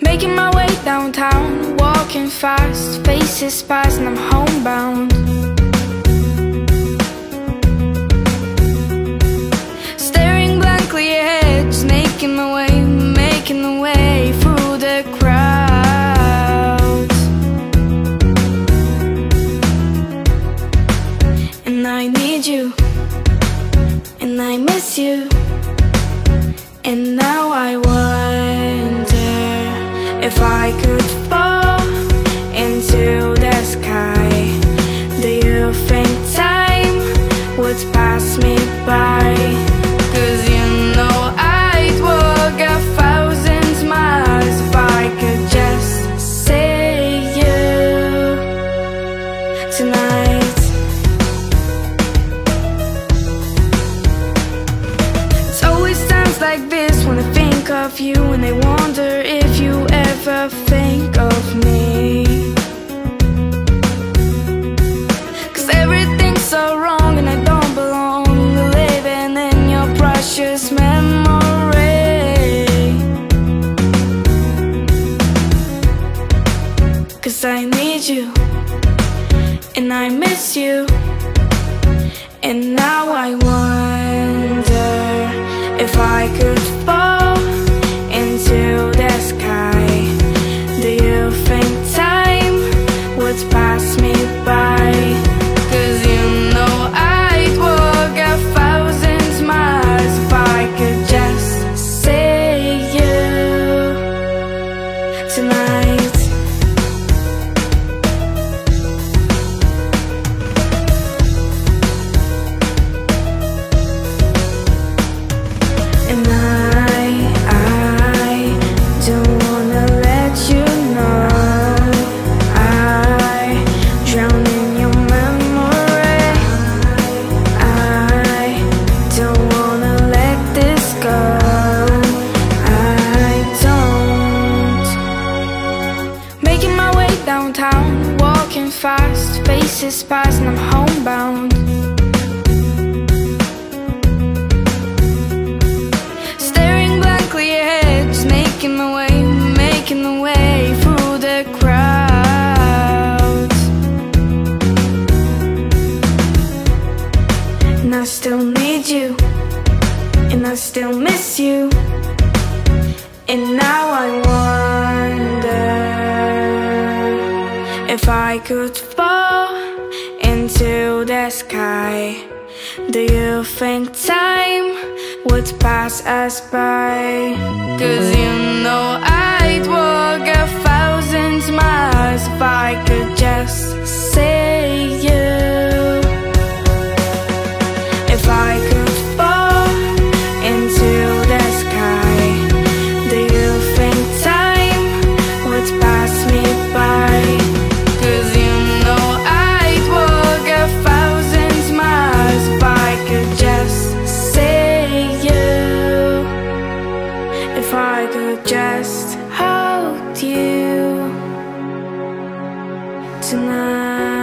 Making my way downtown, walking fast, faces pass and I'm homebound. Staring blankly ahead, just making my way, making the way through the crowds. And I need you, and I miss you, and I if I could fall into the sky. Do you think time would pass me by? Cause you know I'd walk a thousand miles if I could just see you tonight. Always times like this when I think of you and I wonder Cause everything's so wrong and I don't belong living in your precious memory. Cause I need you and I miss you. And now I wonder fast Faces pass and I'm homebound Staring blankly ahead, just making my way, making the way through the crowds. And I still need you, and I still miss you. And I if I could fall into the sky. Do you think time would pass us by? Cause you know I'd If I could just hold you tonight.